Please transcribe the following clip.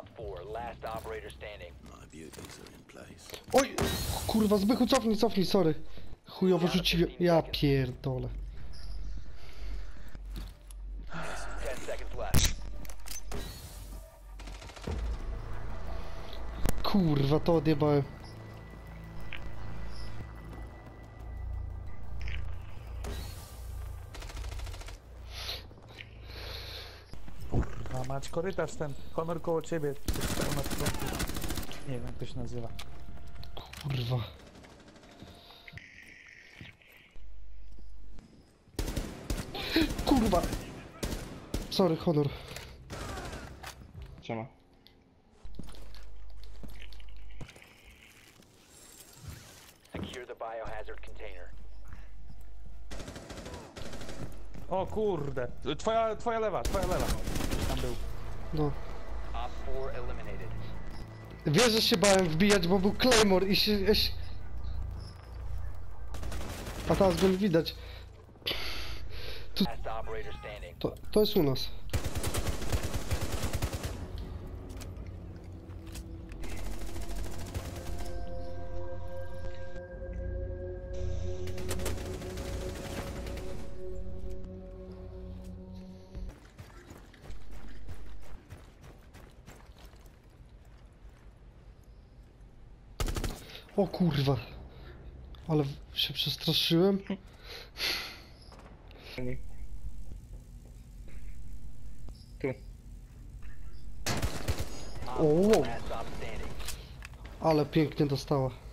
Op 4, last operator standing. My beauties are in place. Oj! Kurwa, Zbychu, cofnij, cofnij, sorry. Chujowo rzuciłem. Ja pierdolę. 10 seconds left. Kurwa, to odjebałem. Kurwa mać, korytarz ten, honor koło ciebie. Nie wiem jak to się nazywa. Kurwa. Kurwa. Sorry, honor. Siema. Secure the biohazard container. O kurde, twoja, twoja lewa, twoja lewa. No. Op 4 eliminated. Wiesz, że się bałem wbijać, bo był Claymore i się... Ja się... A teraz go nie widać. To, to jest u nas. O kurwa. Ale się przestraszyłem. Tu. O, ale pięknie dostała.